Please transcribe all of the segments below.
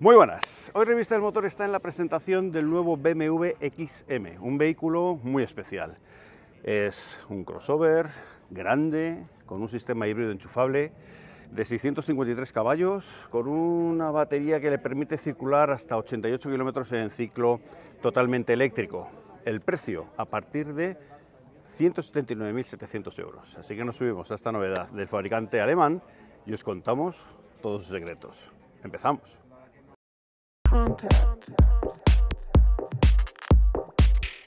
Muy buenas. Hoy Revista del Motor está en la presentación del nuevo BMW XM, un vehículo muy especial. Es un crossover grande, con un sistema híbrido enchufable de 653 caballos, con una batería que le permite circular hasta 88 kilómetros en ciclo totalmente eléctrico. El precio a partir de 179.700 euros. Así que nos subimos a esta novedad del fabricante alemán y os contamos todos sus secretos. Empezamos. contact.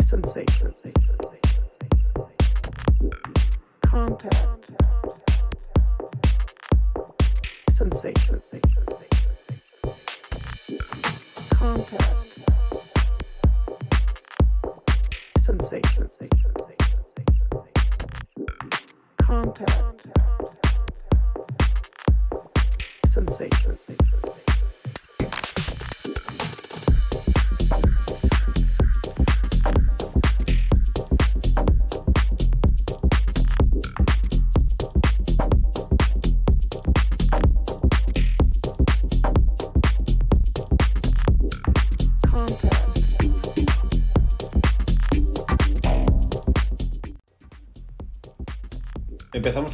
Sensation. Contact.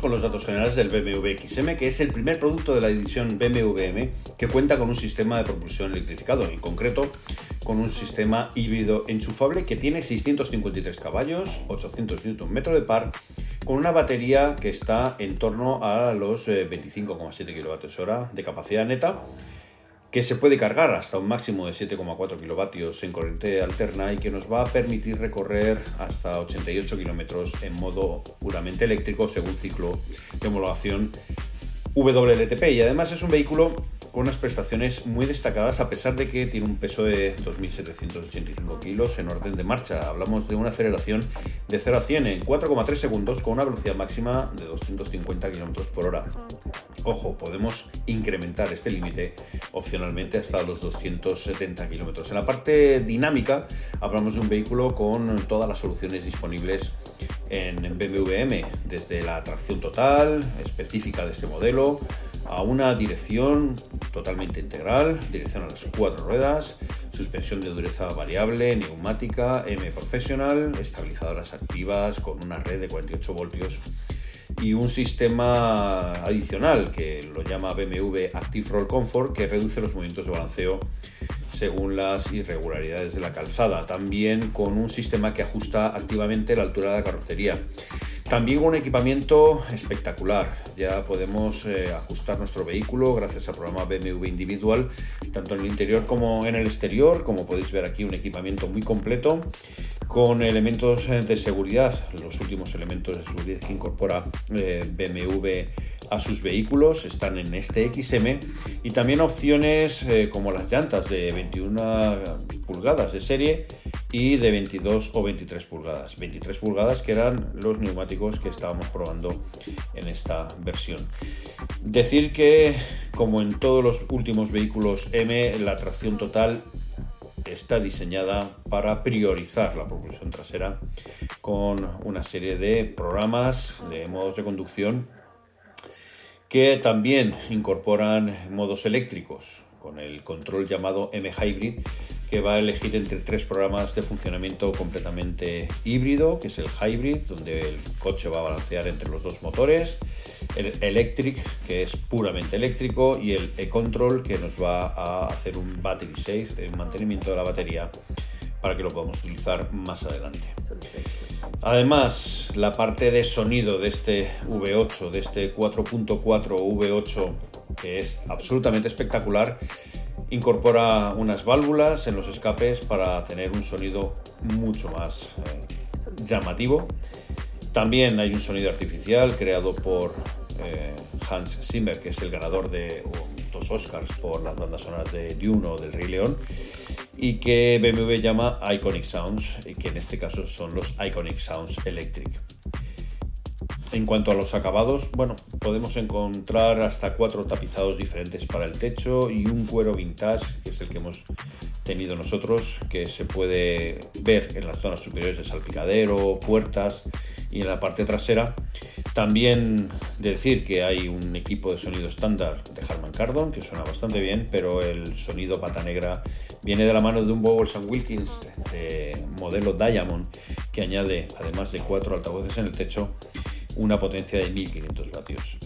Con los datos generales del BMW XM, que es el primer producto de la edición BMW M que cuenta con un sistema de propulsión electrificado, en concreto con un sistema híbrido enchufable que tiene 653 caballos, 800 Nm de par, con una batería que está en torno a los 25,7 eh, kWh de capacidad neta que se puede cargar hasta un máximo de 7,4 kilovatios en corriente alterna y que nos va a permitir recorrer hasta 88 kilómetros en modo puramente eléctrico según ciclo de homologación WLTP y además es un vehículo con unas prestaciones muy destacadas a pesar de que tiene un peso de 2.785 kilos en orden de marcha. Hablamos de una aceleración de 0 a 100 en 4,3 segundos con una velocidad máxima de 250 km por hora. Ojo, podemos incrementar este límite opcionalmente hasta los 270 km. En la parte dinámica hablamos de un vehículo con todas las soluciones disponibles en BMW M, desde la tracción total específica de este modelo, a una dirección totalmente integral, dirección a las cuatro ruedas, suspensión de dureza variable, neumática, M Professional, estabilizadoras activas con una red de 48 voltios y un sistema adicional que lo llama BMW Active Roll Comfort que reduce los movimientos de balanceo según las irregularidades de la calzada. También con un sistema que ajusta activamente la altura de la carrocería. También un equipamiento espectacular. Ya podemos eh, ajustar nuestro vehículo gracias al programa BMW individual, tanto en el interior como en el exterior. Como podéis ver aquí, un equipamiento muy completo con elementos eh, de seguridad, los últimos elementos de seguridad que incorpora eh, BMW a sus vehículos están en este XM y también opciones como las llantas de 21 pulgadas de serie y de 22 o 23 pulgadas. 23 pulgadas que eran los neumáticos que estábamos probando en esta versión. Decir que, como en todos los últimos vehículos M, la tracción total está diseñada para priorizar la propulsión trasera con una serie de programas de modos de conducción que también incorporan modos eléctricos con el control llamado M Hybrid que va a elegir entre tres programas de funcionamiento completamente híbrido, que es el Hybrid, donde el coche va a balancear entre los dos motores, el Electric, que es puramente eléctrico, y el E-Control, que nos va a hacer un battery safe, el mantenimiento de la batería, para que lo podamos utilizar más adelante. Además, la parte de sonido de este V8, de este 4.4 V8, que es absolutamente espectacular, Incorpora unas válvulas en los escapes para tener un sonido mucho más eh, llamativo. También hay un sonido artificial creado por eh, Hans Zimmer, que es el ganador de dos Oscars por las bandas sonoras de Dune o del Rey León, y que BMW llama Iconic Sounds, que en este caso son los Iconic Sounds Electric. En cuanto a los acabados, bueno, podemos encontrar hasta cuatro tapizados diferentes para el techo y un cuero vintage, que es el que hemos tenido nosotros, que se puede ver en las zonas superiores de salpicadero, puertas y en la parte trasera. También decir que hay un equipo de sonido estándar de Harman Kardon que suena bastante bien, pero el sonido pata negra viene de la mano de un Bowers Wilkins de modelo Diamond que añade, además de cuatro altavoces en el techo, una potencia de 1500 vatios.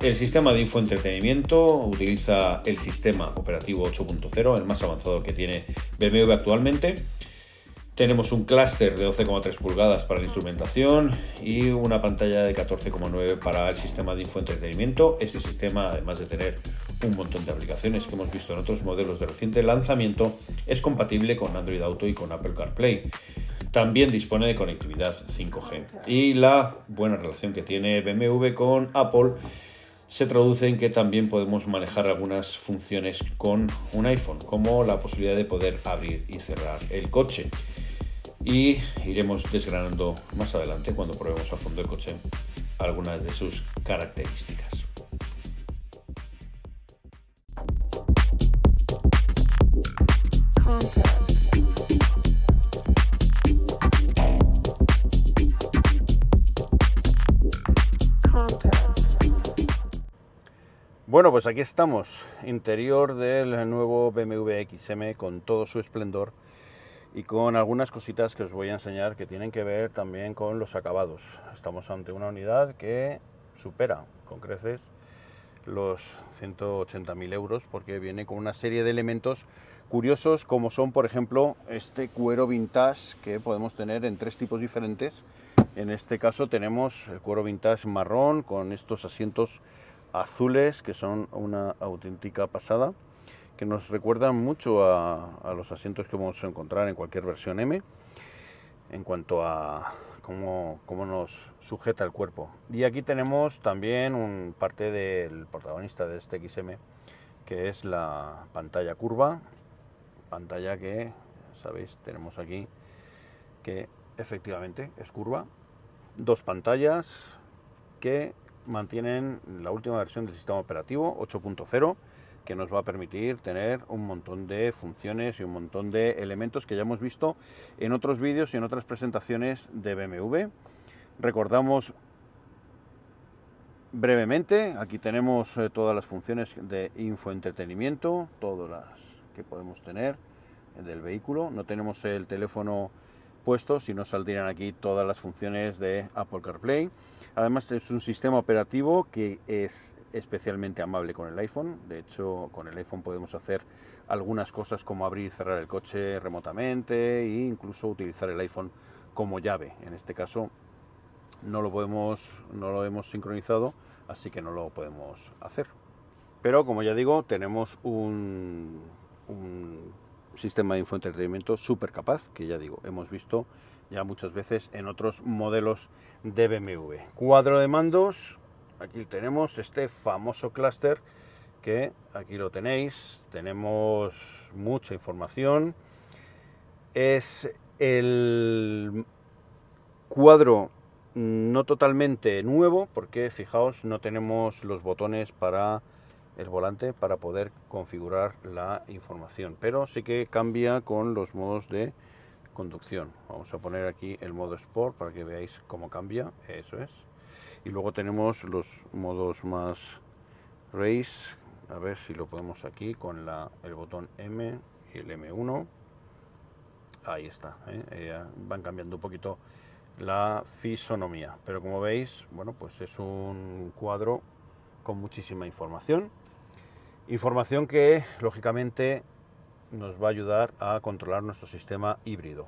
El sistema de infoentretenimiento utiliza el sistema operativo 8.0, el más avanzado que tiene BMW actualmente. Tenemos un clúster de 12,3 pulgadas para la instrumentación y una pantalla de 14,9 para el sistema de infoentretenimiento. Este sistema, además de tener un montón de aplicaciones que hemos visto en otros modelos de reciente lanzamiento, es compatible con Android Auto y con Apple CarPlay. También dispone de conectividad 5G. Y la buena relación que tiene BMW con Apple se traduce en que también podemos manejar algunas funciones con un iPhone, como la posibilidad de poder abrir y cerrar el coche. Y iremos desgranando más adelante, cuando probemos a fondo el coche, algunas de sus características. Bueno, pues aquí estamos, interior del nuevo BMW XM con todo su esplendor y con algunas cositas que os voy a enseñar que tienen que ver también con los acabados. Estamos ante una unidad que supera con creces los 180.000 euros porque viene con una serie de elementos curiosos como son por ejemplo este cuero vintage que podemos tener en tres tipos diferentes. En este caso tenemos el cuero vintage marrón con estos asientos azules que son una auténtica pasada, que nos recuerdan mucho a, los asientos que vamos a encontrar en cualquier versión M en cuanto a cómo, cómo, nos sujeta el cuerpo. Y aquí tenemos también un parte del protagonista de este XM, que es la pantalla curva, pantalla que, sabéis, tenemos aquí que efectivamente es curva, dos pantallas que mantienen la última versión del sistema operativo 8.0 que nos va a permitir tener un montón de funciones y un montón de elementos que ya hemos visto en otros vídeos y en otras presentaciones de BMW. Recordamos brevemente, aquí tenemos eh, todas las funciones de infoentretenimiento, todas las que podemos tener del vehículo. No tenemos el teléfono puesto, si no saldrían aquí todas las funciones de Apple CarPlay. Además es un sistema operativo que es especialmente amable con el iPhone. De hecho, con el iPhone podemos hacer algunas cosas como abrir y cerrar el coche remotamente e incluso utilizar el iPhone como llave. En este caso no lo podemos, no lo hemos sincronizado, así que no lo podemos hacer. Pero como ya digo, tenemos un, un sistema de infoentretenimiento súper capaz, que ya digo, hemos visto ya muchas veces en otros modelos de BMW. Cuadro de mandos, aquí tenemos este famoso clúster que aquí lo tenéis, tenemos mucha información. Es el cuadro no totalmente nuevo porque fijaos no tenemos los botones para el volante para poder configurar la información pero sí que cambia con los modos de conducción. Vamos a poner aquí el modo Sport para que veáis cómo cambia, eso es. Y luego tenemos los modos más Race, a ver si lo podemos aquí con la, el botón M y el M1. Ahí está, ¿eh? Eh, van cambiando un poquito la fisonomía, pero como veis, bueno, pues es un cuadro con muchísima información. Información que lógicamente nos va a ayudar a controlar nuestro sistema híbrido.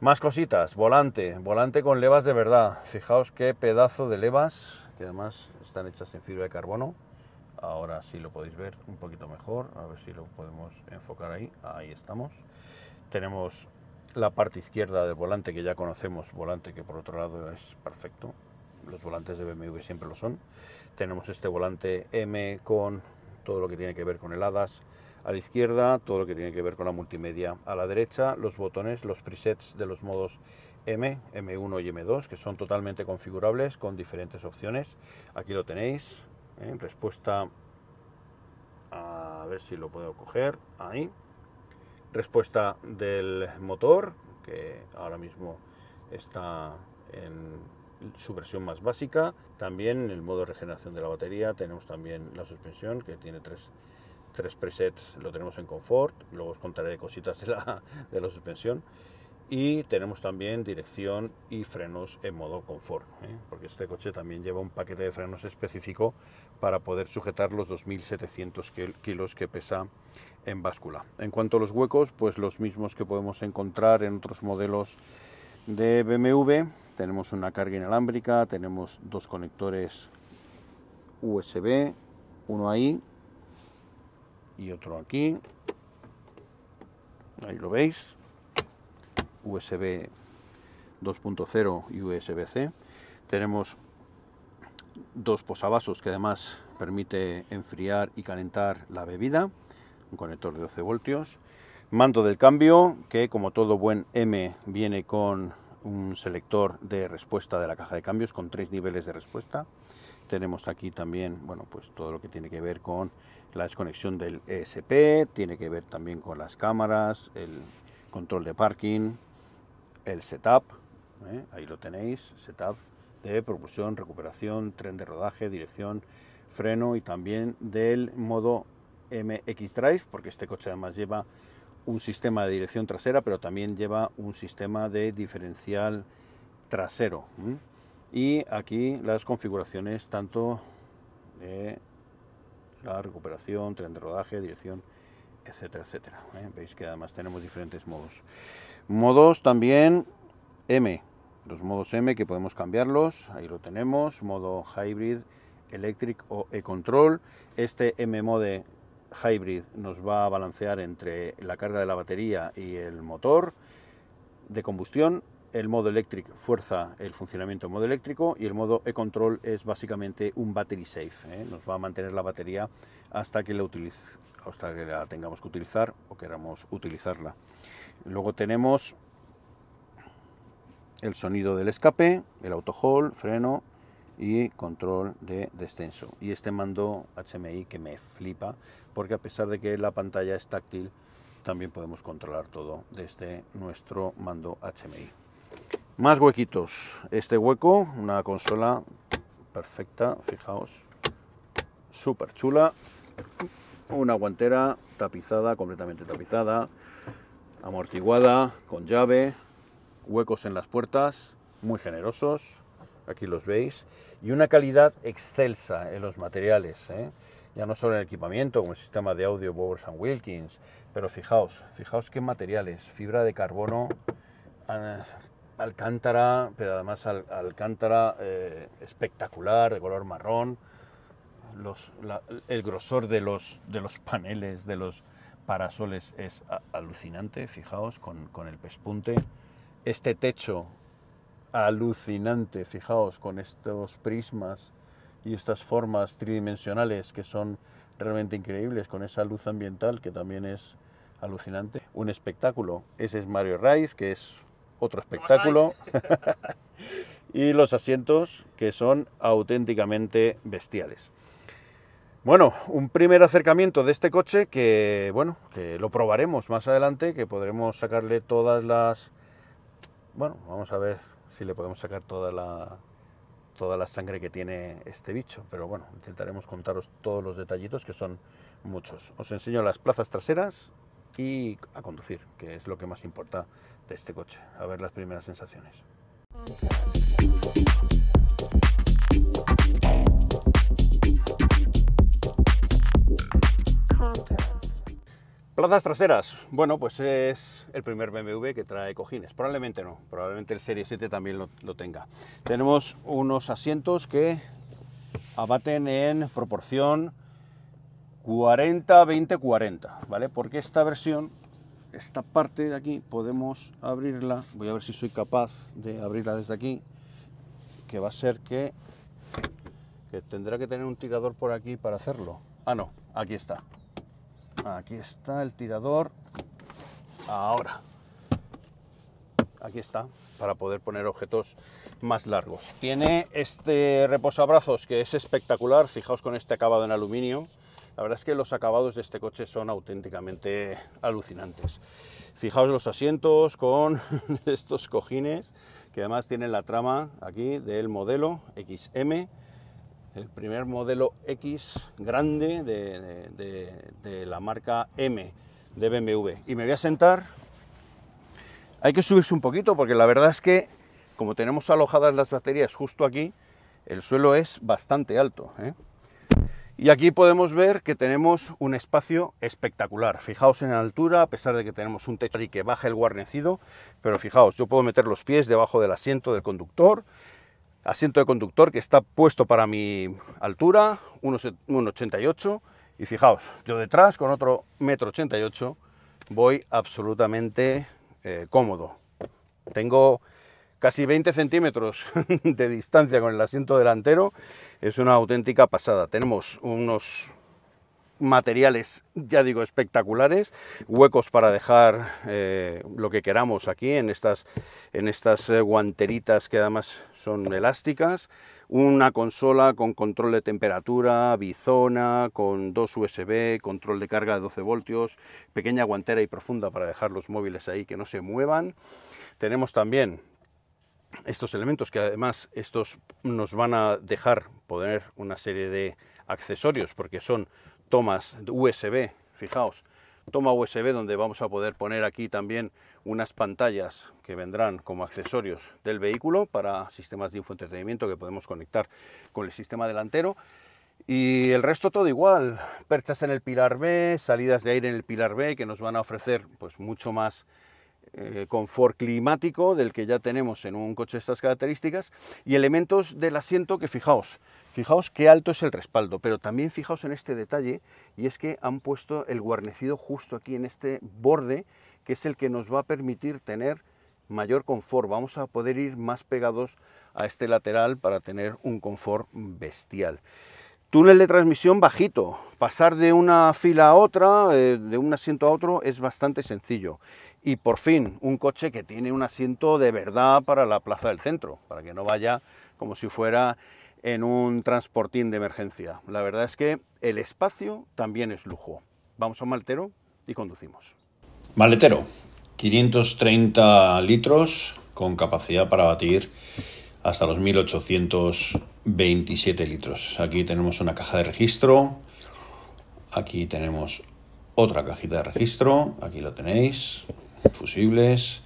Más cositas, volante, volante con levas de verdad. Fijaos qué pedazo de levas, que además están hechas en fibra de carbono. Ahora sí lo podéis ver un poquito mejor, a ver si lo podemos enfocar ahí. Ahí estamos. Tenemos la parte izquierda del volante que ya conocemos, volante que por otro lado es perfecto. Los volantes de BMW siempre lo son. Tenemos este volante M con todo lo que tiene que ver con heladas, a la izquierda todo lo que tiene que ver con la multimedia, a la derecha los botones, los presets de los modos M, M1 y M2 que son totalmente configurables con diferentes opciones. Aquí lo tenéis, ¿eh? respuesta, a ver si lo puedo coger, ahí, respuesta del motor que ahora mismo está en su versión más básica. También el modo de regeneración de la batería. Tenemos también la suspensión que tiene tres, tres presets. Lo tenemos en confort. Luego os contaré cositas de la, de la suspensión. Y tenemos también dirección y frenos en modo confort, ¿eh? porque este coche también lleva un paquete de frenos específico para poder sujetar los 2.700 kilos que pesa en báscula. En cuanto a los huecos, pues los mismos que podemos encontrar en otros modelos de BMW, tenemos una carga inalámbrica, tenemos dos conectores USB, uno ahí y otro aquí. Ahí lo veis. USB 2.0 y USB-C. Tenemos dos posavasos que además permite enfriar y calentar la bebida, un conector de 12 voltios. Mando del cambio que como todo buen M viene con un selector de respuesta de la caja de cambios con tres niveles de respuesta. Tenemos aquí también, bueno, pues todo lo que tiene que ver con la desconexión del ESP, tiene que ver también con las cámaras, el control de parking, el setup, ¿eh? ahí lo tenéis, setup de propulsión, recuperación, tren de rodaje, dirección, freno y también del modo MX Drive, porque este coche además lleva un sistema de dirección trasera, pero también lleva un sistema de diferencial trasero. Y aquí las configuraciones tanto de la recuperación, tren de rodaje, dirección, etcétera, etcétera. ¿eh? Veis que además tenemos diferentes modos. Modos también M, los modos M que podemos cambiarlos, ahí lo tenemos, modo Hybrid, Electric o E-Control. Este M-Mode hybrid nos va a balancear entre la carga de la batería y el motor de combustión. El modo electric fuerza el funcionamiento del modo eléctrico y el modo e-control es básicamente un battery safe. ¿eh? Nos va a mantener la batería hasta que, la utilice, hasta que la tengamos que utilizar o queramos utilizarla. Luego tenemos el sonido del escape, el auto hold, freno, y control de descenso. Y este mando HMI que me flipa, porque a pesar de que la pantalla es táctil, también podemos controlar todo desde nuestro mando HMI. Más huequitos. Este hueco, una consola perfecta, fijaos, súper chula. Una guantera tapizada, completamente tapizada, amortiguada, con llave, huecos en las puertas, muy generosos, aquí los veis, y una calidad excelsa en los materiales, ¿eh? ya no solo en el equipamiento, como el sistema de audio Bowers Wilkins, pero fijaos, fijaos qué materiales, fibra de carbono, alcántara, pero además alcántara eh, espectacular, de color marrón, el grosor de los, de los paneles, de los parasoles es alucinante, fijaos, con, con el pespunte. Este techo alucinante, fijaos, con estos prismas y estas formas tridimensionales que son realmente increíbles, con esa luz ambiental que también es alucinante. Un espectáculo, ese es Mario Raiz, que es otro espectáculo. y los asientos que son auténticamente bestiales. Bueno, un primer acercamiento de este coche que, bueno, que lo probaremos más adelante, que podremos sacarle todas las... Bueno, vamos a ver si le podemos sacar toda la, toda la sangre que tiene este bicho. Pero bueno, intentaremos contaros todos los detallitos, que son muchos. Os enseño las plazas traseras y a conducir, que es lo que más importa de este coche. A ver las primeras sensaciones. Plazas traseras. Bueno, pues es el primer BMW que trae cojines. Probablemente no, probablemente el Serie 7 también lo, tenga. Tenemos unos asientos que abaten en proporción 40-20-40, ¿vale? Porque esta versión, esta parte de aquí, podemos abrirla. Voy a ver si soy capaz de abrirla desde aquí. Que va a ser que, que tendrá que tener un tirador por aquí para hacerlo. Ah, no, aquí está Aquí está el tirador. Ahora. Aquí está, para poder poner objetos más largos. Tiene este reposabrazos que es espectacular. Fijaos con este acabado en aluminio. La verdad es que los acabados de este coche son auténticamente alucinantes. Fijaos los asientos con estos cojines que además tienen la trama aquí del modelo XM, el primer modelo X grande de, la marca M de BMW. Y me voy a sentar, hay que subirse un poquito porque la verdad es que como tenemos alojadas las baterías justo aquí, el suelo es bastante alto. ¿eh? Y aquí podemos ver que tenemos un espacio espectacular. Fijaos en la altura, a pesar de que tenemos un techo y que baja el guarnecido, pero fijaos, yo puedo meter los pies debajo del asiento del conductor, asiento de conductor que está puesto para mi altura, 1,88, y fijaos, yo detrás con otro metro 88 voy absolutamente eh, cómodo. Tengo casi 20 centímetros de distancia con el asiento delantero, es una auténtica pasada. Tenemos unos materiales, ya digo, espectaculares, huecos para dejar eh, lo que queramos aquí en estas, en estas eh, guanteritas que además son elásticas, una consola con control de temperatura, bizona, con dos USB, control de carga de 12 voltios, pequeña guantera y profunda para dejar los móviles ahí que no se muevan. Tenemos también estos elementos que además estos nos van a dejar poner una serie de accesorios porque son tomas USB, fijaos, toma USB donde vamos a poder poner aquí también unas pantallas que vendrán como accesorios del vehículo para sistemas de infoentretenimiento que podemos conectar con el sistema delantero. Y el resto todo igual, perchas en el pilar B, salidas de aire en el pilar B que nos van a ofrecer pues mucho más eh, confort climático del que ya tenemos en un coche de estas características y elementos del asiento que fijaos, fijaos qué alto es el respaldo, pero también fijaos en este detalle y es que han puesto el guarnecido justo aquí en este borde que es el que nos va a permitir tener mayor confort, vamos a poder ir más pegados a este lateral para tener un confort bestial. Túnel de transmisión bajito, pasar de una fila a otra, eh, de un asiento a otro, es bastante sencillo y por fin un coche que tiene un asiento de verdad para la plaza del centro, para que no vaya como si fuera en un transportín de emergencia. La verdad es que el espacio también es lujo. Vamos a un maletero y conducimos. Maletero, 530 litros con capacidad para batir hasta los 1827 litros. Aquí tenemos una caja de registro, aquí tenemos otra cajita de registro, aquí lo tenéis, fusibles,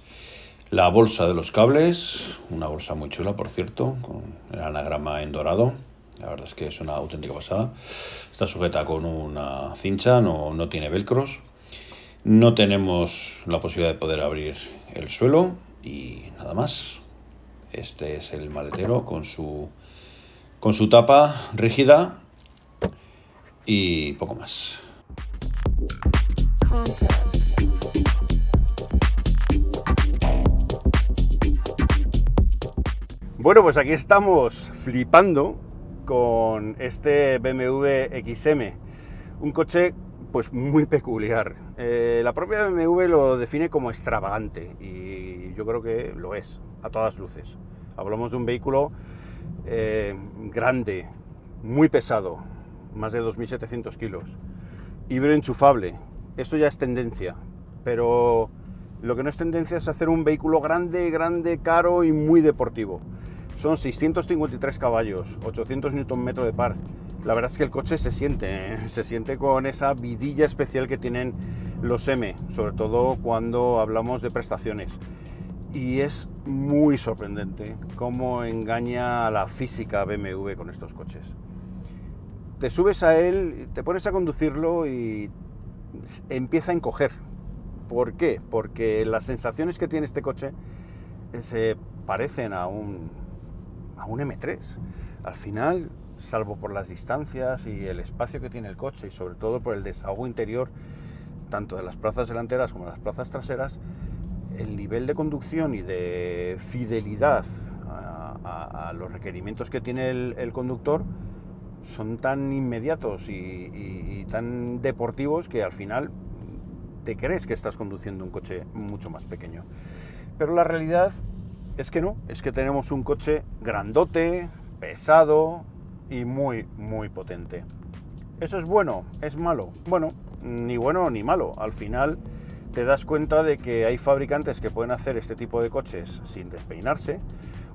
la bolsa de los cables, una bolsa muy chula por cierto, con el anagrama en dorado, la verdad es que es una auténtica pasada, está sujeta con una cincha, no, no tiene velcros, no tenemos la posibilidad de poder abrir el suelo y nada más. Este es el maletero con su, con su tapa rígida y poco más. Bueno, pues aquí estamos flipando con este BMW XM, un coche pues muy peculiar. Eh, la propia BMW lo define como extravagante y yo creo que lo es, a todas luces. Hablamos de un vehículo eh, grande, muy pesado, más de 2.700 kilos, híbrido enchufable. Esto ya es tendencia, pero lo que no es tendencia es hacer un vehículo grande, grande, caro y muy deportivo. Son 653 caballos, 800 Nm de par. La verdad es que el coche se siente, ¿eh? se siente con esa vidilla especial que tienen los M, sobre todo cuando hablamos de prestaciones. Y es muy sorprendente cómo engaña a la física BMW con estos coches. Te subes a él, te pones a conducirlo y empieza a encoger. ¿Por qué? Porque las sensaciones que tiene este coche se parecen a un, a un M3. Al final, salvo por las distancias y el espacio que tiene el coche y sobre todo por el desahogo interior, tanto de las plazas delanteras como las plazas traseras, el nivel de conducción y de fidelidad a, los requerimientos que tiene el, conductor son tan inmediatos y, tan deportivos que al final te crees que estás conduciendo un coche mucho más pequeño. Pero la realidad es que no, es que tenemos un coche grandote, pesado y muy, muy potente. ¿Eso es bueno? ¿Es malo? Bueno, ni bueno ni malo. Al final te das cuenta de que hay fabricantes que pueden hacer este tipo de coches sin despeinarse,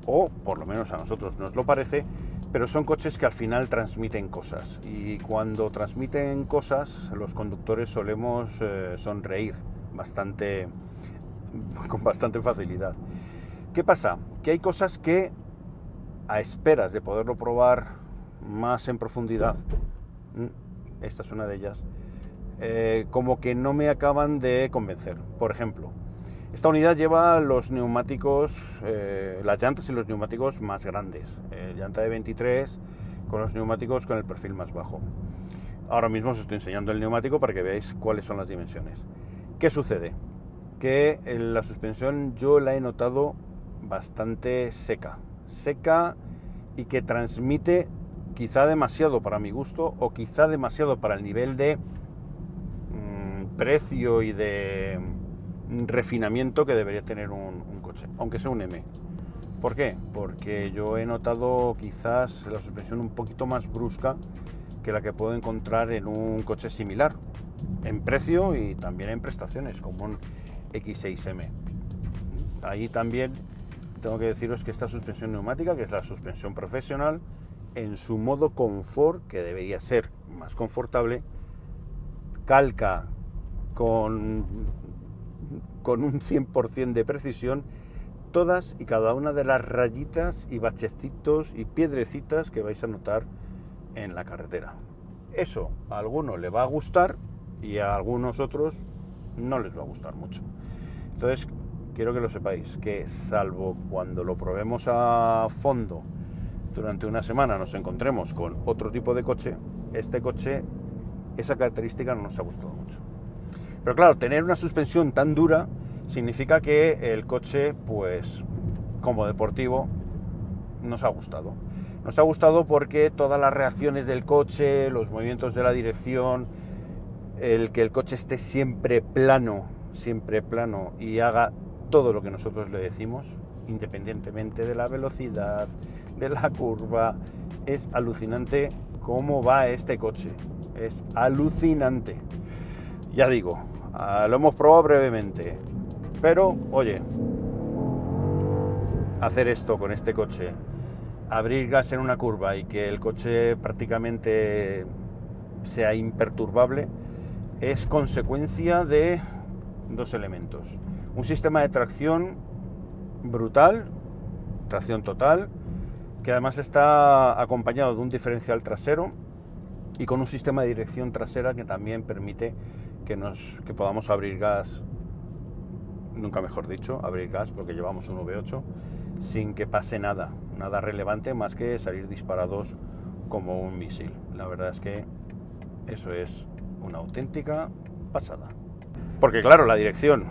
o por lo menos a nosotros nos lo parece, pero son coches que al final transmiten cosas. Y cuando transmiten cosas, los conductores solemos eh, sonreír bastante, con bastante facilidad. ¿Qué pasa? Que hay cosas que, a esperas de poderlo probar más en profundidad, esta es una de ellas, eh, como que no me acaban de convencer. Por ejemplo, esta unidad lleva los neumáticos, eh, las llantas y los neumáticos más grandes. Eh, llanta de 23 con los neumáticos con el perfil más bajo. Ahora mismo os estoy enseñando el neumático para que veáis cuáles son las dimensiones. ¿Qué sucede? Que la suspensión yo la he notado bastante seca. Seca y que transmite quizá demasiado para mi gusto o quizá demasiado para el nivel de mm, precio y de refinamiento que debería tener un, coche, aunque sea un M. ¿Por qué? Porque yo he notado quizás la suspensión un poquito más brusca que la que puedo encontrar en un coche similar, en precio y también en prestaciones, como un X6M. Ahí también tengo que deciros que esta suspensión neumática, que es la suspensión profesional, en su modo confort, que debería ser más confortable, calca con con un 100% de precisión todas y cada una de las rayitas y bachecitos y piedrecitas que vais a notar en la carretera. Eso a algunos le va a gustar y a algunos otros no les va a gustar mucho. Entonces, quiero que lo sepáis, que salvo cuando lo probemos a fondo durante una semana nos encontremos con otro tipo de coche, este coche, esa característica no nos ha gustado mucho. Pero claro, tener una suspensión tan dura significa que el coche, pues como deportivo, nos ha gustado. Nos ha gustado porque todas las reacciones del coche, los movimientos de la dirección, el que el coche esté siempre plano, siempre plano y haga todo lo que nosotros le decimos, independientemente de la velocidad, de la curva, es alucinante cómo va este coche. Es alucinante. Ya digo, Ah, lo hemos probado brevemente. Pero, oye, hacer esto con este coche, abrir gas en una curva y que el coche prácticamente sea imperturbable, es consecuencia de dos elementos. Un sistema de tracción brutal, tracción total, que además está acompañado de un diferencial trasero y con un sistema de dirección trasera que también permite que, nos, que podamos abrir gas, nunca mejor dicho, abrir gas porque llevamos un V8 sin que pase nada, nada relevante más que salir disparados como un misil. La verdad es que eso es una auténtica pasada. Porque claro, la dirección,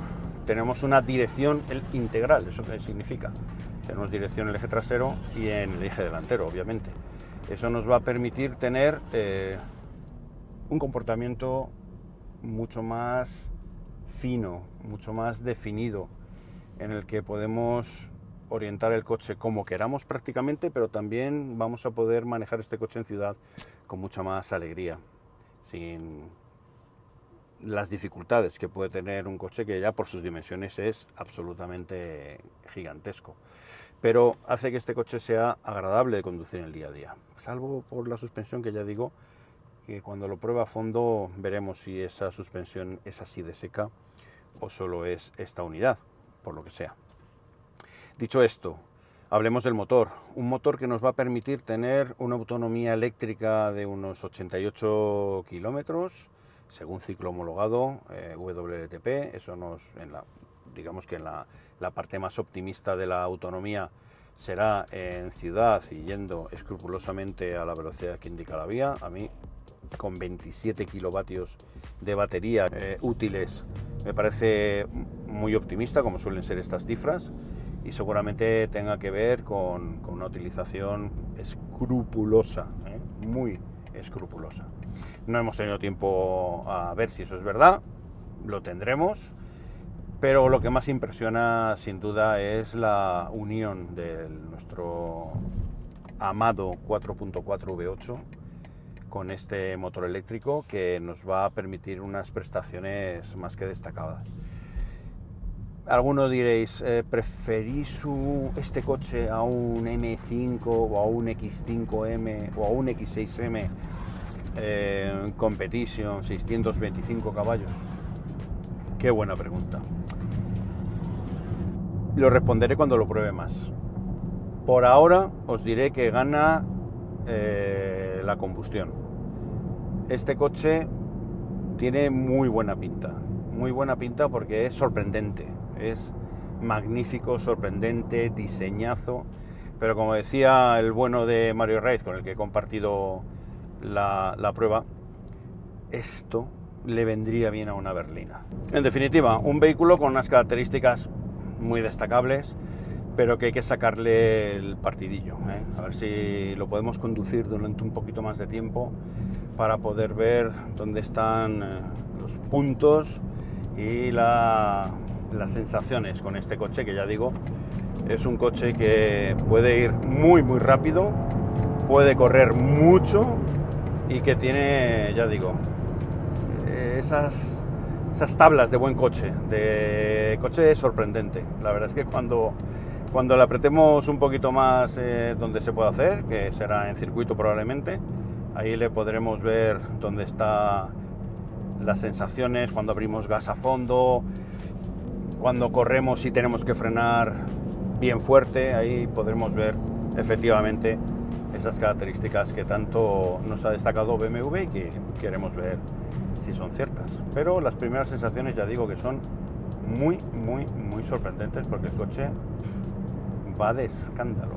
tenemos una dirección integral, ¿eso qué significa? Tenemos dirección en el eje trasero y en el eje delantero, obviamente. Eso nos va a permitir tener eh, un comportamiento mucho más fino, mucho más definido, en el que podemos orientar el coche como queramos prácticamente, pero también vamos a poder manejar este coche en ciudad con mucha más alegría, sin las dificultades que puede tener un coche que ya por sus dimensiones es absolutamente gigantesco. Pero hace que este coche sea agradable de conducir en el día a día, salvo por la suspensión que ya digo que cuando lo prueba a fondo veremos si esa suspensión es así de seca o solo es esta unidad, por lo que sea. Dicho esto, hablemos del motor. Un motor que nos va a permitir tener una autonomía eléctrica de unos 88 kilómetros, según ciclo homologado eh, WLTP. Eso nos, en la, digamos que en la, la parte más optimista de la autonomía será en ciudad y yendo escrupulosamente a la velocidad que indica la vía. A mí con 27 kilovatios de batería eh, útiles me parece muy optimista, como suelen ser estas cifras, y seguramente tenga que ver con, una utilización escrupulosa, ¿eh? muy escrupulosa. No hemos tenido tiempo a ver si eso es verdad, lo tendremos, pero lo que más impresiona sin duda es la unión de nuestro amado 4.4 V8 con este motor eléctrico que nos va a permitir unas prestaciones más que destacadas. Algunos diréis, eh, ¿preferís este coche a un M5 o a un X5M o a un X6M eh, Competition 625 caballos? Qué buena pregunta. Lo responderé cuando lo pruebe más. Por ahora os diré que gana eh, la combustión. Este coche tiene muy buena pinta, muy buena pinta porque es sorprendente, es magnífico, sorprendente, diseñazo, pero como decía el bueno de Mario Raiz, con el que he compartido la, prueba, esto le vendría bien a una berlina. En definitiva, un vehículo con unas características muy destacables, pero que hay que sacarle el partidillo. ¿eh? A ver si lo podemos conducir durante un poquito más de tiempo para poder ver dónde están eh, los puntos y las sensaciones con este coche, que ya digo, es un coche que puede ir muy muy rápido, puede correr mucho y que tiene, ya digo, esas, esas tablas de buen coche, de coche sorprendente. La verdad es que cuando, cuando le apretemos un poquito más eh, donde se puede hacer, que será en circuito probablemente, ahí le podremos ver dónde está las sensaciones, cuando abrimos gas a fondo, cuando corremos y tenemos que frenar bien fuerte, ahí podremos ver efectivamente esas características que tanto nos ha destacado BMW y que queremos ver si son ciertas. Pero las primeras sensaciones ya digo que son muy, muy, muy sorprendentes porque el coche va de escándalo.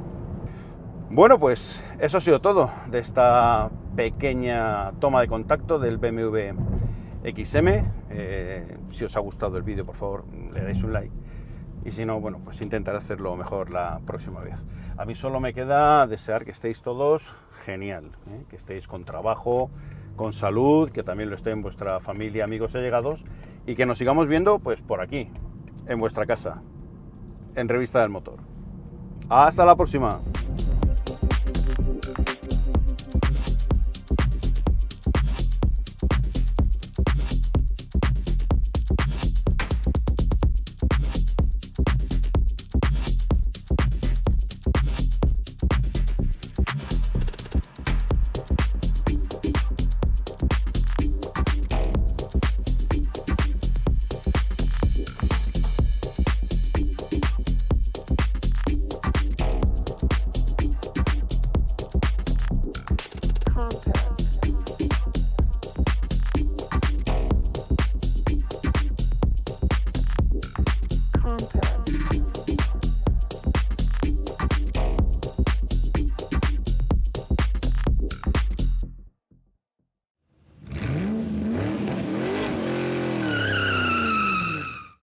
Bueno, pues eso ha sido todo de esta pequeña toma de contacto del BMW XM. Eh, si os ha gustado el vídeo, por favor, le dais un like. Y si no, bueno, pues intentaré hacerlo mejor la próxima vez. A mí solo me queda desear que estéis todos genial, ¿eh? que estéis con trabajo, con salud, que también lo esté en vuestra familia, amigos y allegados, y que nos sigamos viendo pues por aquí, en vuestra casa, en Revista del Motor. Hasta la próxima.